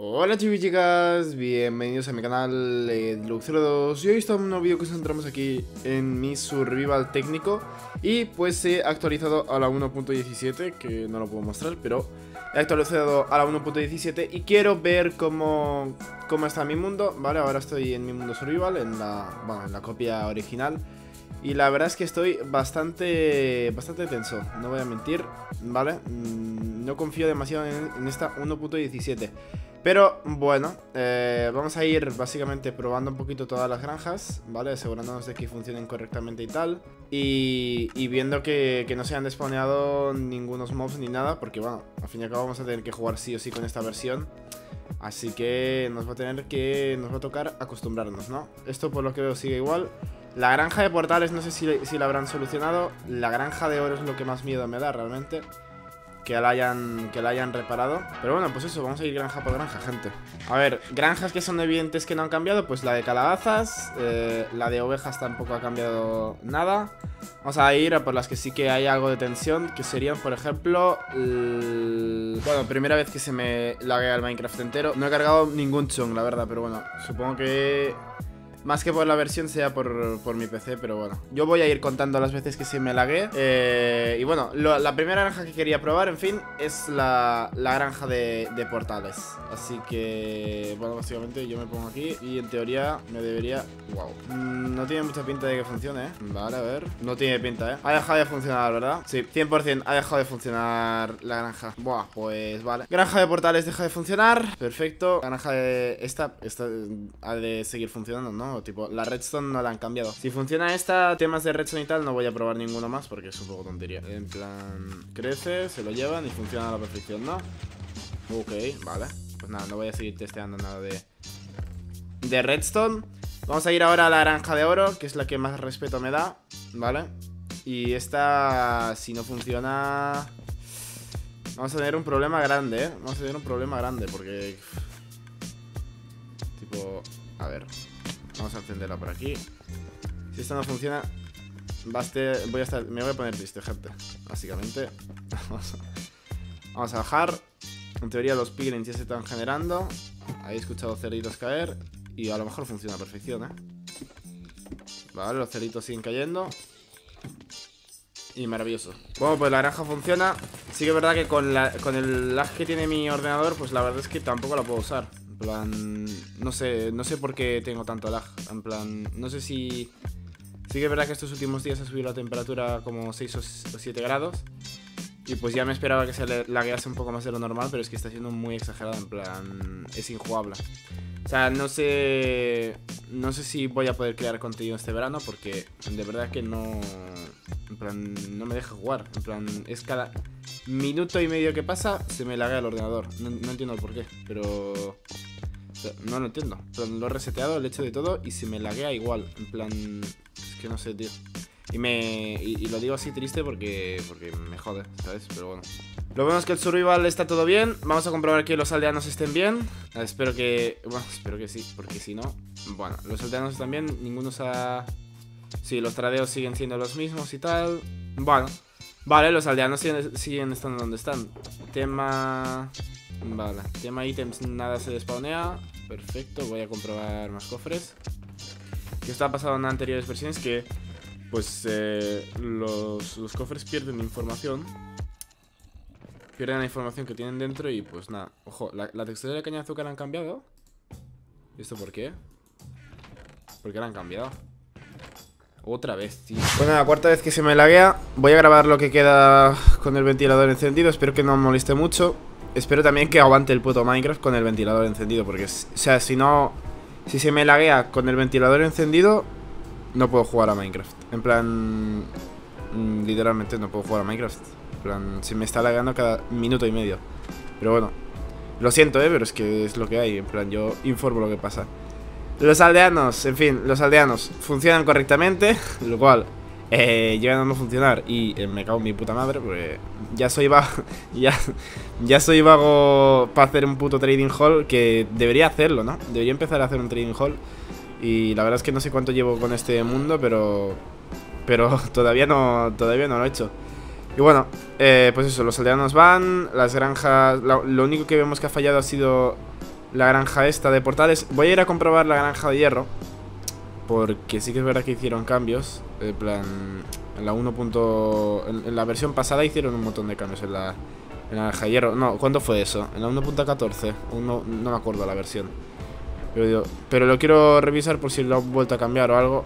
Hola chicos y chicas, bienvenidos a mi canal eh, Deluxe02 y hoy está un nuevo vídeo que nos centramos aquí en mi survival técnico. Y pues he actualizado a la 1.17, que no lo puedo mostrar, pero he actualizado a la 1.17 y quiero ver cómo, cómo está mi mundo, ¿vale? Ahora estoy en mi mundo survival, en la, bueno, en la copia original. Y la verdad es que estoy bastante, bastante tenso, no voy a mentir, ¿vale? Mm, no confío demasiado en esta 1.17 pero bueno, eh, vamos a ir básicamente probando un poquito todas las granjas, ¿vale? Asegurándonos de que funcionen correctamente y tal. Y, viendo que, no se han despawneado ningunos mobs ni nada, porque bueno, al fin y al cabo vamos a tener que jugar sí o sí con esta versión. Así que nos va a tener que, nos va a tocar acostumbrarnos, ¿no? Esto por lo que veo sigue igual. La granja de portales no sé si, si la habrán solucionado. La granja de oro es lo que más miedo me da realmente que la hayan, que la hayan reparado. Pero bueno, pues eso, vamos a ir granja por granja, gente. A ver, granjas que son evidentes que no han cambiado, pues la de calabazas, eh, la de ovejas tampoco ha cambiado nada. Vamos a ir a por las que sí que hay algo de tensión, que serían, por ejemplo, bueno, primera vez que se me laguea el Minecraft entero. No he cargado ningún chung, la verdad, pero bueno, supongo que más que por la versión sea por, mi PC, pero bueno. Yo voy a ir contando las veces que se me lague. Eh, y bueno, la primera granja que quería probar, en fin, es la, granja de, portales. Así que, bueno, básicamente yo me pongo aquí y en teoría me debería... Wow. Mm, no tiene mucha pinta de que funcione, ¿eh? Vale, a ver. No tiene pinta, ¿eh? Ha dejado de funcionar, ¿verdad? Sí, 100% ha dejado de funcionar la granja. Buah, pues vale. Granja de portales deja de funcionar. Perfecto. Granja de... Esta, esta ha de seguir funcionando, ¿no? Tipo, la redstone no la han cambiado. Si funciona esta, temas de redstone y tal, no voy a probar ninguno más porque es un poco tontería. En plan, crece, se lo llevan y funciona a la perfección, ¿no? Ok, vale. Pues nada, no voy a seguir testeando nada de, de redstone. Vamos a ir ahora a la granja de oro, que es la que más respeto me da, ¿vale? Y esta, si no funciona... Vamos a tener un problema grande, ¿eh? Vamos a tener un problema grande porque... Tipo... A ver... Vamos a encenderla por aquí. Si esto no funciona, voy a estar, me voy a poner triste, gente. Básicamente. Vamos a bajar. En teoría los piglins ya se están generando. Ahí he escuchado cerditos caer. Y a lo mejor funciona a perfección, ¿eh? Vale, los cerditos siguen cayendo. Y maravilloso. Bueno, pues la granja funciona. Sí que es verdad que con, con el lag que tiene mi ordenador, pues la verdad es que tampoco la puedo usar. En plan, no sé, no sé por qué tengo tanto lag. En plan, no sé si... Sí que es verdad que estos últimos días ha subido la temperatura como 6 o 7 grados. Y pues ya me esperaba que se laguease un poco más de lo normal, pero es que está siendo muy exagerado, en plan, es injugable. O sea, no sé, no sé si voy a poder crear contenido este verano porque de verdad que no, en plan, no me deja jugar. En plan, es cada minuto y medio que pasa se me laguea el ordenador. No, entiendo por qué, pero no lo entiendo. lo he reseteado, el hecho de todo y se me laguea igual. En plan, es que no sé, tío. Y me y, lo digo así triste porque porque me jode, ¿sabes? Pero bueno. Lo bueno es que el survival está todo bien. Vamos a comprobar que los aldeanos estén bien. Espero que... Bueno, espero que sí, porque si no... Bueno, los aldeanos están bien. Ninguno se ha... Sí, los tradeos siguen siendo los mismos y tal. Bueno. Vale, los aldeanos siguen, siguen estando donde están. Tema... Vale, tema ítems, nada se despawnea. Perfecto, voy a comprobar más cofres. Que esto ha pasado en anteriores versiones que, pues, eh, los, los, cofres pierden información. Pierden la información que tienen dentro y, pues, nada. Ojo, la, textura de caña de azúcar han cambiado. ¿Y esto por qué? ¿Por qué la han cambiado? Otra vez, tío. Bueno, la cuarta vez que se me laguea. Voy a grabar lo que queda con el ventilador encendido. Espero que no me moleste mucho. Espero también que aguante el puto Minecraft con el ventilador encendido Porque, o sea, si no... Si se me laguea con el ventilador encendido No puedo jugar a Minecraft En plan... Mm, literalmente no puedo jugar a Minecraft En plan, se me está lagueando cada minuto y medio Pero bueno Lo siento, eh, pero es que es lo que hay En plan, yo informo lo que pasa Los aldeanos, en fin, los aldeanos Funcionan correctamente Lo cual eh, llegan a no funcionar y eh, me cago en mi puta madre porque ya soy vago, ya, ya soy vago para hacer un puto trading hall que debería hacerlo, ¿no? Debería empezar a hacer un trading hall y la verdad es que no sé cuánto llevo con este mundo, pero pero todavía no todavía no lo he hecho. Y bueno, eh, pues eso, los aldeanos van, las granjas, lo, único que vemos que ha fallado ha sido la granja esta de portales. Voy a ir a comprobar la granja de hierro. Porque sí que es verdad que hicieron cambios. En plan, en la 1. En, la versión pasada hicieron un montón de cambios en la, en la granja de hierro. No, ¿cuándo fue eso? En la 1.14. No me acuerdo la versión. Pero, pero lo quiero revisar por si lo han vuelto a cambiar o algo.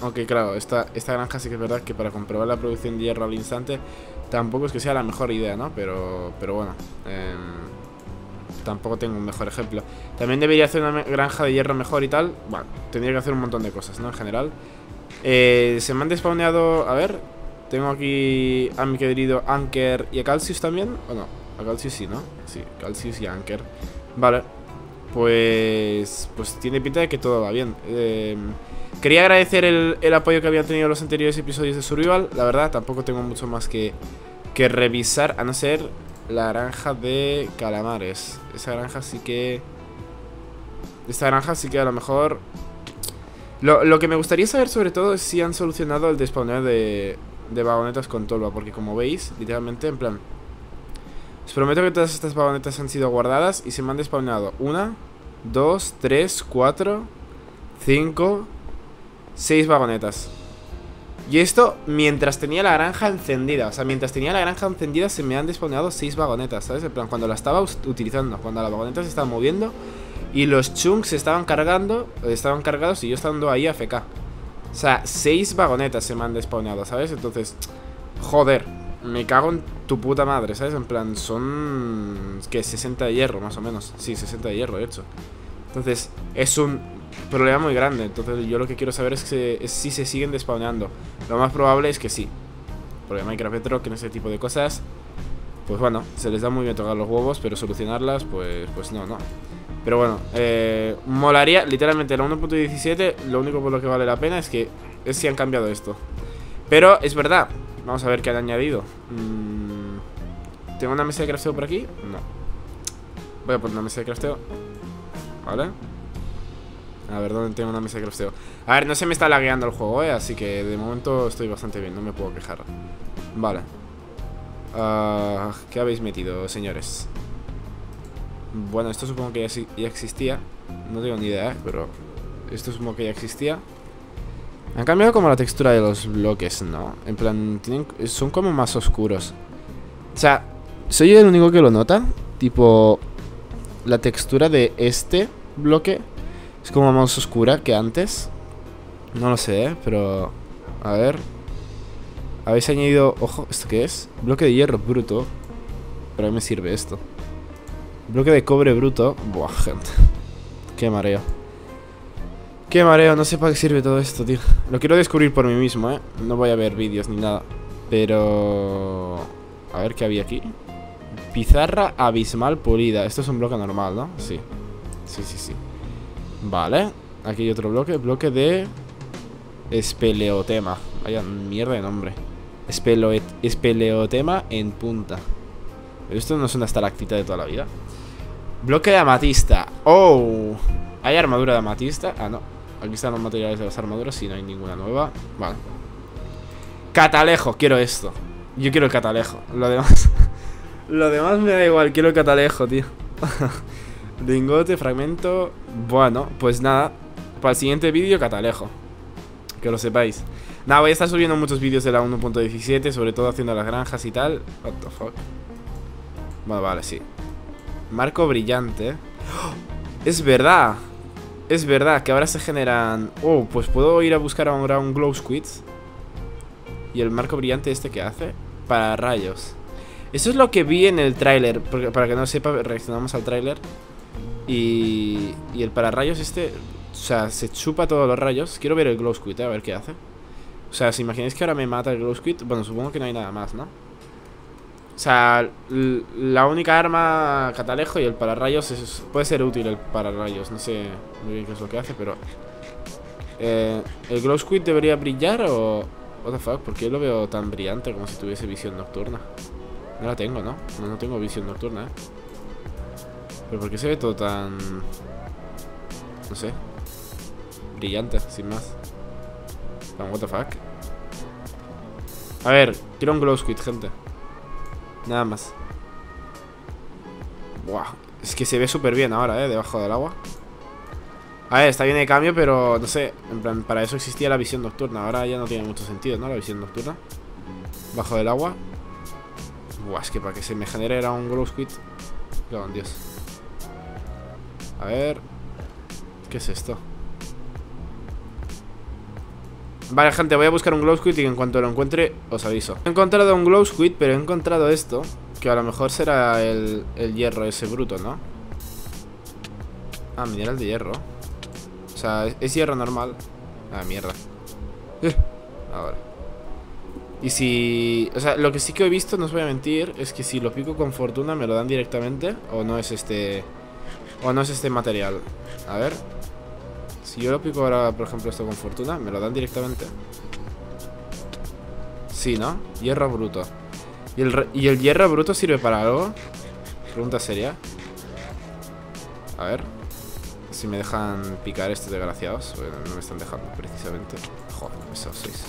Aunque claro, esta, esta granja sí que es verdad que para comprobar la producción de hierro al instante tampoco es que sea la mejor idea, ¿no? Pero, pero bueno, eh, tampoco tengo un mejor ejemplo. También debería hacer una granja de hierro mejor y tal. Bueno, tendría que hacer un montón de cosas, ¿no? En general. Eh, se me han despawneado... A ver, tengo aquí a mi querido Anker y a Calcius también. ¿O no? A Calcius sí, ¿no? Sí, Calcius y Anker. Vale. Pues... Pues tiene pinta de que todo va bien. Eh, quería agradecer el, el apoyo que habían tenido los anteriores episodios de Survival. La verdad, tampoco tengo mucho más que, que revisar, a no ser la granja de calamares. Esa granja sí que... Esta granja sí que a lo mejor... Lo, que me gustaría saber sobre todo es si han solucionado el despawneo de, de vagonetas con tolva. Porque como veis, literalmente, en plan... Os prometo que todas estas vagonetas han sido guardadas y se me han despawnado. Una, dos, tres, cuatro, cinco, seis vagonetas. Y esto mientras tenía la granja encendida. O sea, mientras tenía la granja encendida se me han desponeado seis vagonetas, ¿sabes? En plan, cuando la estaba utilizando, cuando la vagoneta se estaba moviendo y los chunks estaban cargando, estaban cargados y yo estando ahí a FK. O sea, seis vagonetas se me han desponeado, ¿sabes? Entonces, joder, me cago en tu puta madre, ¿sabes? En plan, son... que 60 de hierro, más o menos. Sí, 60 de hierro, de hecho. Entonces, es un problema muy grande. Entonces yo lo que quiero saber es, que, si se siguen despawneando. Lo más probable es que sí. Porque Minecraft Bedrock en ese tipo de cosas, pues bueno, se les da muy bien tocar los huevos, pero solucionarlas, pues, pues no, no. Pero bueno, eh, molaría, literalmente la 1.17, lo único por lo que vale la pena es que es si han cambiado esto. Pero es verdad, vamos a ver qué han añadido. Mm, ¿Tengo una mesa de crafteo por aquí? No. Voy a poner una mesa de crafteo. ¿Vale? A ver, ¿dónde tengo una mesa de crafteo? A ver, no se me está lagueando el juego, ¿eh? Así que de momento estoy bastante bien, no me puedo quejar Vale uh, ¿Qué habéis metido, señores? Bueno, esto supongo que ya, existía No tengo ni idea, ¿eh? Pero esto supongo que ya existía Han cambiado como la textura de los bloques, ¿no? En plan, son como más oscuros O sea, ¿soy el único que lo nota? Tipo, la textura de este bloque es como más oscura que antes. No lo sé, pero... A ver. Habéis añadido... Ojo, ¿esto qué es? Bloque de hierro bruto. Pero a mí me sirve esto. Bloque de cobre bruto. Buah, gente. Qué mareo. Qué mareo, no sé para qué sirve todo esto, tío. Lo quiero descubrir por mí mismo, ¿eh? No voy a ver vídeos ni nada. Pero... A ver qué había aquí. Pizarra abismal pulida. Esto es un bloque normal, ¿no? Sí. Sí, sí, sí. Vale, aquí hay otro bloque, bloque de espeleotema. Vaya mierda de nombre. espeleotema en punta. Pero esto no es una estalactita de toda la vida. Bloque de amatista. Oh, ¿hay armadura de amatista? Ah, no. Aquí están los materiales de las armaduras y no hay ninguna nueva. Vale. Catalejo, quiero esto. Yo quiero el catalejo. Lo demás. lo demás me da igual, quiero el catalejo, tío. Lingote, fragmento. Bueno, pues nada. Para el siguiente vídeo, catalejo. Que lo sepáis. Nada, voy a estar subiendo muchos vídeos de la 1.17, sobre todo haciendo las granjas y tal. What the fuck. Bueno, vale, sí. Marco brillante. ¡Oh! Es verdad. Es verdad que ahora se generan... Oh, pues puedo ir a buscar ahora un glow squid. Y el marco brillante este que hace. Para rayos. Eso es lo que vi en el tráiler. Para que no sepa, reaccionamos al tráiler. Y, y el pararrayos este, o sea, se chupa todos los rayos. Quiero ver el glow squid, eh, a ver qué hace. O sea, si imagináis que ahora me mata el glow squid, bueno, supongo que no hay nada más, ¿no? O sea, la única arma catalejo y el pararrayos puede ser útil el pararrayos. No sé muy bien qué es lo que hace, pero... Eh, ¿El glow squid debería brillar o...? What the fuck, ¿por qué lo veo tan brillante como si tuviese visión nocturna? No la tengo, ¿no? No, no tengo visión nocturna, ¿eh? Pero ¿por qué se ve todo tan... No sé. Brillante, sin más. Tan what the fuck. A ver, quiero un glow squid, gente. Nada más. Buah. Es que se ve súper bien ahora, ¿eh? Debajo del agua. A ver, está bien el cambio, pero no sé. En plan, para eso existía la visión nocturna. Ahora ya no tiene mucho sentido, ¿no? La visión nocturna. Bajo del agua. Buah, es que para que se me genere era un glow squid. Dios. A ver. ¿Qué es esto? Vale, gente, voy a buscar un glow squid y en cuanto lo encuentre os aviso. He encontrado un glow squid, pero he encontrado esto, que a lo mejor será el, el hierro ese bruto, ¿no? Ah, mineral de hierro. O sea, es hierro normal. Ah, mierda. Eh, ahora. Y si... O sea, lo que sí que he visto, no os voy a mentir, es que si lo pico con fortuna me lo dan directamente. O no es este... O no es este material. A ver. Si yo lo pico ahora, por ejemplo, esto con fortuna, ¿me lo dan directamente? Sí, ¿no? Hierro bruto. ¿Y el, ¿Y el hierro bruto sirve para algo? Pregunta seria. A ver. Si me dejan picar estos desgraciados. Bueno, no me están dejando, precisamente. Joder, esos seis.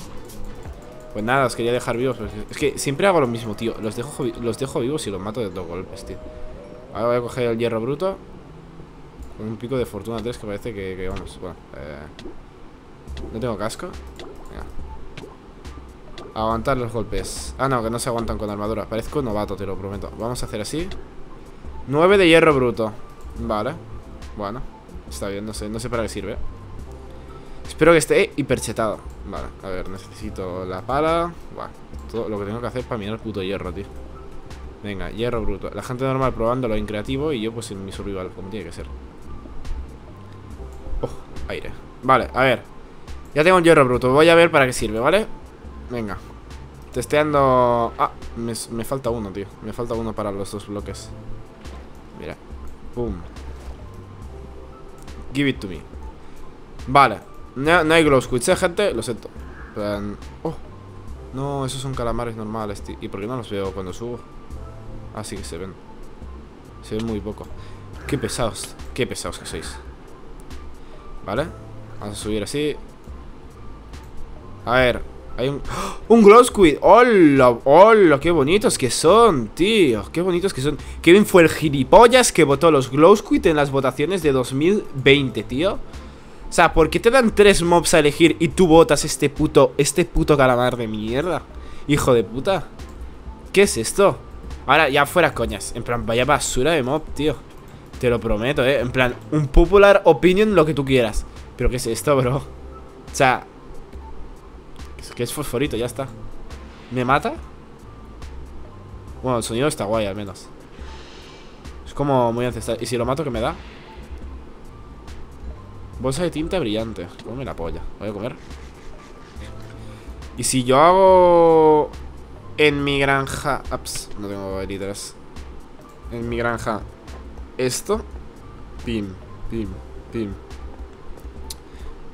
Pues nada, os quería dejar vivos. Es que siempre hago lo mismo, tío. Los dejo, los dejo vivos y los mato de dos golpes, tío. Ahora voy a coger el hierro bruto. Un pico de fortuna 3 que parece que, vamos, bueno, eh, No tengo casco. Venga. Aguantar los golpes. Ah, no, que no se aguantan con armadura Parezco novato, te lo prometo. Vamos a hacer así. 9 de hierro bruto. Vale, bueno Está bien, no sé, no sé para qué sirve. Espero que esté hiperchetado. Vale, a ver, necesito la pala. Vale, todo lo que tengo que hacer para mirar el puto hierro, tío. Venga, hierro bruto. La gente normal probándolo en creativo Y yo pues en mi survival, como tiene que ser aire. Vale, a ver. Ya tengo un hierro bruto, voy a ver para qué sirve, ¿vale? Venga. Testeando... Ah, me, falta uno, tío. Me falta uno para los dos bloques. Mira. Pum Give it to me. Vale. No, no hay glow squids, ¿eh, gente? Lo siento. Oh. No, esos son calamares normales, tío. ¿Y por qué no los veo cuando subo? Ah, sí que se ven. Se ven muy poco. Qué pesados Qué pesados que sois ¿Vale? Vamos a subir así A ver Hay un... ¡Oh! ¡Un glow squid! ¡Hola! ¡Hola! ¡Qué bonitos que son, tío! ¡Qué bonitos que son! Kevin fue el gilipollas que votó los glow squid en las votaciones de 2020, tío O sea, ¿por qué te dan tres mobs a elegir y tú votas este puto... Este puto calamar de mierda? Hijo de puta ¿Qué es esto? Ahora, ya fuera coñas En plan, vaya basura de mob, tío te lo prometo, eh. En plan, un popular opinion, lo que tú quieras. Pero ¿qué es esto, bro? O sea Que es fosforito, ya está. ¿Me mata? Bueno, el sonido está guay, al menos. Es como muy ancestral. ¿Y si lo mato, qué me da? Bolsa de tinta brillante. Come la polla. Voy a comer. Y si yo hago En mi granja Ups, no tengo literas En mi granja esto Pim, pim, pim.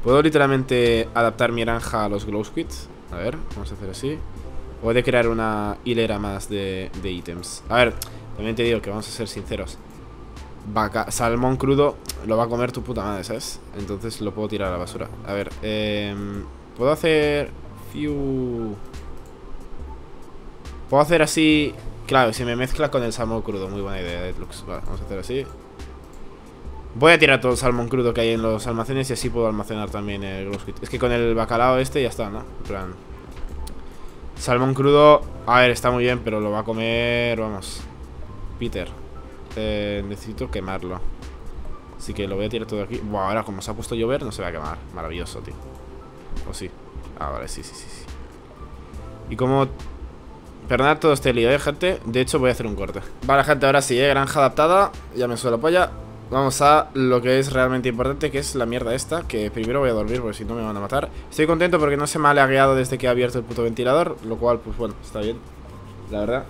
Puedo literalmente adaptar mi granja a los glow squids. A ver, vamos a hacer así. Voy a crear una hilera más de, ítems. A ver, también te digo que vamos a ser sinceros. Vaca, salmón crudo lo va a comer tu puta madre, ¿sabes? Entonces lo puedo tirar a la basura. A ver, eh, Puedo hacer Fiu. Puedo hacer así Claro, si me mezcla con el salmón crudo Muy buena idea, Deadlux Vale, vamos a hacer así. Voy a tirar todo el salmón crudo que hay en los almacenes Y así puedo almacenar también el glow Es que con el bacalao este ya está, ¿no? En plan Salmón crudo A ver, está muy bien, pero lo va a comer Vamos Peter. Eh, Necesito quemarlo. Así que lo voy a tirar todo aquí. Buah, ahora como se ha puesto a llover no se va a quemar. Maravilloso, tío. ¿O sí? Ah, vale, sí, sí, sí, sí. Y como Perdonad todo este lío, eh, gente. De hecho voy a hacer un corte. Vale, gente, ahora sí, eh, granja adaptada. Ya me suelo polla. Vamos a lo que es realmente importante Que es la mierda esta Que primero voy a dormir porque si no me van a matar. Estoy contento porque no se me ha lagueado desde que he abierto el puto ventilador Lo cual, pues bueno, está bien La verdad.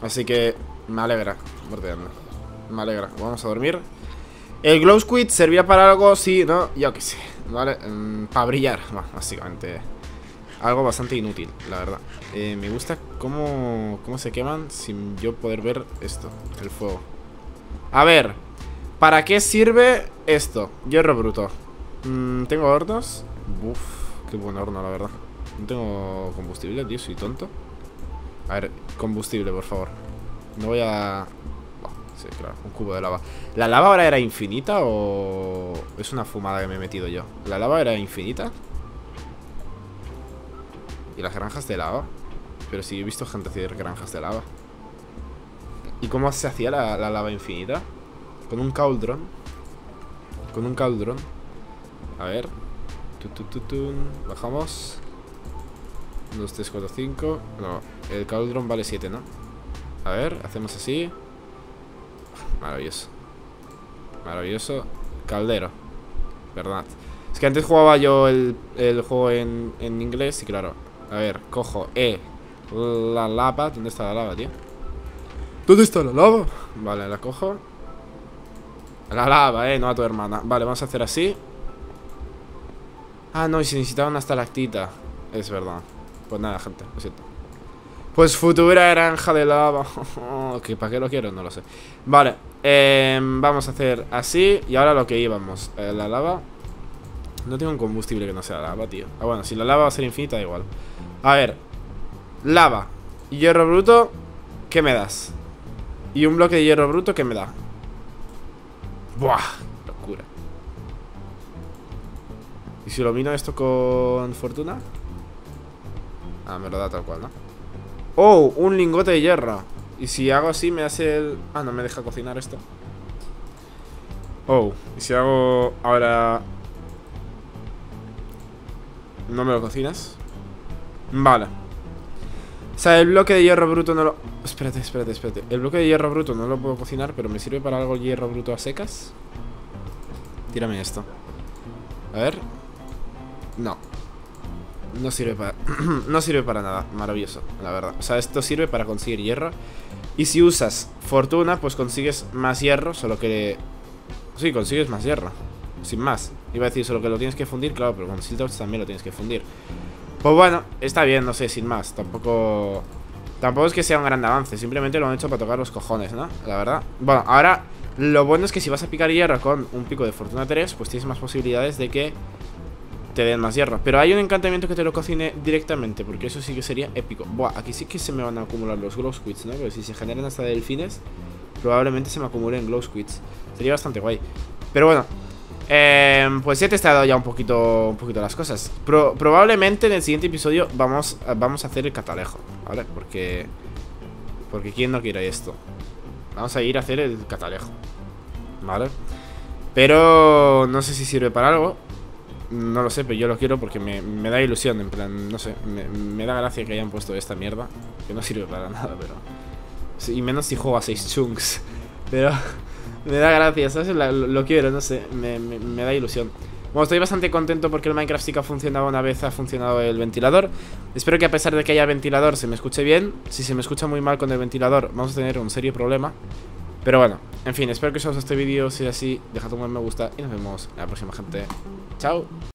Así que me alegra Mordeando. Me alegra. Vamos a dormir. El glow squid servía para algo, sí, ¿no? Yo qué sé ¿Vale? Mm, para brillar Bueno, básicamente algo bastante inútil, la verdad eh, Me gusta cómo, cómo se queman sin yo poder ver esto, el fuego A ver, ¿para qué sirve esto? Hierro bruto mm, ¿Tengo hornos? Uf, qué buen horno, la verdad No tengo combustible, tío, soy tonto A ver, combustible, por favor No voy a... Sí, claro, un cubo de lava ¿La lava ahora era infinita o...? Es una fumada que me he metido yo ¿La lava era infinita? ¿Y las granjas de lava? Pero sí, he visto gente hacer granjas de lava. ¿Y cómo se hacía la, lava infinita? Con un cauldron. Con un cauldron. A ver. Bajamos. 2, 3, 4, 5 No, el cauldron vale 7, ¿no? A ver, hacemos así. Maravilloso. Maravilloso. Caldero. Verdad. Es que antes jugaba yo el, juego en, en inglés Y claro A ver, cojo E La lava. ¿Dónde está la lava, tío? ¿Dónde está la lava? Vale, la cojo. La lava, eh, no a tu hermana. Vale, vamos a hacer así. Ah, no, y se necesitaba una estalactita Es verdad. Pues nada, gente, lo siento. Pues futura granja de lava. Que ¿Para qué lo quiero? No lo sé. Vale, em, vamos a hacer así. Y ahora lo que íbamos eh, La lava No tengo un combustible que no sea lava, tío Ah, bueno, si la lava va a ser infinita, da igual A ver Lava Hierro bruto ¿Qué me das? Y un bloque de hierro bruto, ¿qué me da? Buah, locura ¿Y si lo mino esto con fortuna? Ah, me lo da tal cual, ¿no? ¡Oh! Un lingote de hierro Y si hago así me hace el... Ah, no me deja cocinar esto Oh, y si hago ahora... ¿No me lo cocinas? Vale O sea, el bloque de hierro bruto no lo... Espérate, espérate, espérate El bloque de hierro bruto no lo puedo cocinar Pero me sirve para algo hierro bruto a secas Tírame esto A ver No no sirve para... no sirve para nada. Maravilloso, la verdad. O sea, esto sirve para conseguir hierro. Y si usas fortuna, pues consigues más hierro, solo que... Sí, consigues más hierro. Sin más. Iba a decir solo que lo tienes que fundir, claro, pero con Siltouch también lo tienes que fundir. Pues bueno, está bien, no sé, sin más. Tampoco... Tampoco es que sea un gran avance, simplemente lo han hecho para tocar los cojones, ¿no? La verdad. Bueno, ahora lo bueno es que si vas a picar hierro con un pico de fortuna 3, pues tienes más posibilidades de que te den más hierro Pero hay un encantamiento que te lo cocine directamente Porque eso sí que sería épico Buah, aquí sí que se me van a acumular los glow squids, ¿no? Porque si se generan hasta delfines Probablemente se me acumulen glow squids Sería bastante guay Pero bueno eh, Pues ya te he testado ya un poquito, un poquito las cosas Probablemente en el siguiente episodio Vamos, vamos a hacer el catalejo ¿Vale? Porque Porque quién no quiere esto Vamos a ir a hacer el catalejo ¿Vale? Pero no sé si sirve para algo no lo sé, pero yo lo quiero porque me, da ilusión, en plan, no sé, me, da gracia que hayan puesto esta mierda, que no sirve para nada, pero... y menos si juego a 6 chunks, pero me da gracia, ¿sabes? Lo, quiero, no sé, me, da ilusión. Bueno, estoy bastante contento porque el Minecraft sí que ha funcionado una vez, ha funcionado el ventilador. Espero que a pesar de que haya ventilador se me escuche bien. Si se me escucha muy mal con el ventilador, vamos a tener un serio problema. Pero bueno, en fin, espero que os guste este vídeo. Si es así, dejad un buen me gusta y nos vemos en la próxima, gente. Chao.